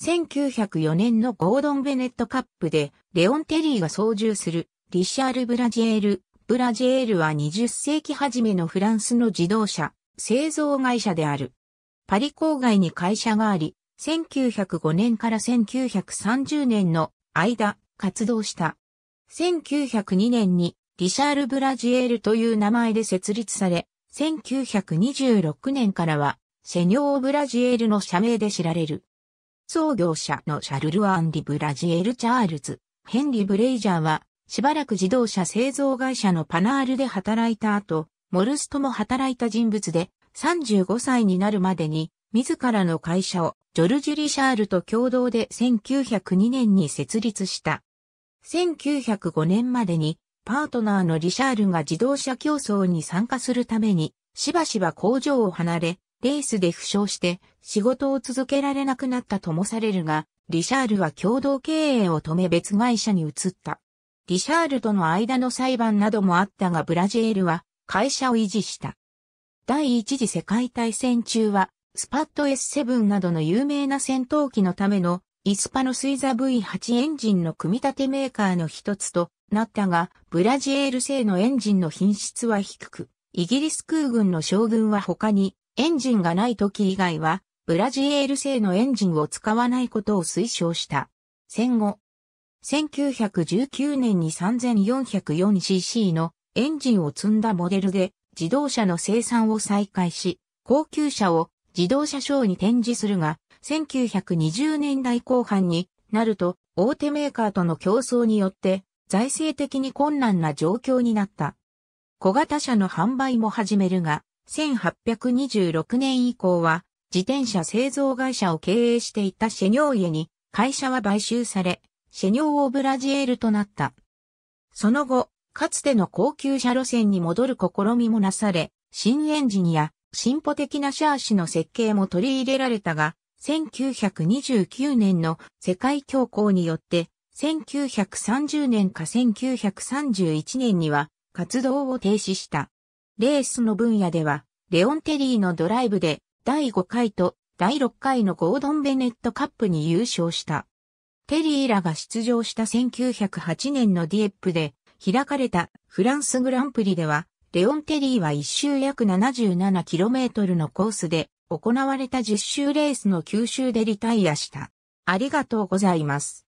1904年のゴードン・ベネットカップでレオン・テリーが操縦するリシャール・ブラジエール。ブラジエールは20世紀初めのフランスの自動車製造会社である。パリ郊外に会社があり、1905年から1930年の間活動した。1902年にリシャール・ブラジエールという名前で設立され、1926年からはセニョー・ブラジエールの社名で知られる。創業者のシャルル・アンディ・ブラジエル・チャールズ、ヘンリー・ブレイジャーは、しばらく自動車製造会社のパナールで働いた後、モルスとも働いた人物で、35歳になるまでに、自らの会社をジョルジュ・リシャールと共同で1902年に設立した。1905年までに、パートナーのリシャールが自動車競争に参加するために、しばしば工場を離れ、レースで負傷して仕事を続けられなくなったともされるが、リシャールは共同経営を止め別会社に移った。リシャールとの間の裁判などもあったがブラジエルは会社を維持した。第一次世界大戦中はスパット S7 などの有名な戦闘機のためのイスパノスイザ V8 エンジンの組み立てメーカーの一つとなったが、ブラジエール製のエンジンの品質は低く、イギリス空軍の将軍は他にエンジンがない時以外は、ブラジエール製のエンジンを使わないことを推奨した。戦後、1919年に 3404cc のエンジンを積んだモデルで自動車の生産を再開し、高級車を自動車ショーに展示するが、1920年代後半になると大手メーカーとの競争によって財政的に困難な状況になった。小型車の販売も始めるが、1826年以降は自転車製造会社を経営していたシェニョー家に会社は買収され、シェニョーオブラジエールとなった。その後、かつての高級車路線に戻る試みもなされ、新エンジンや進歩的なシャーシの設計も取り入れられたが、1929年の世界恐慌によって、1930年か1931年には活動を停止した。レースの分野では、レオンテリーのドライブで第5回と第6回のゴードン・ベネットカップに優勝した。テリーらが出場した1908年のディエップで開かれたフランスグランプリでは、レオン・テリーは1周約 77km のコースで行われた10周レースの9周でリタイアした。ありがとうございます。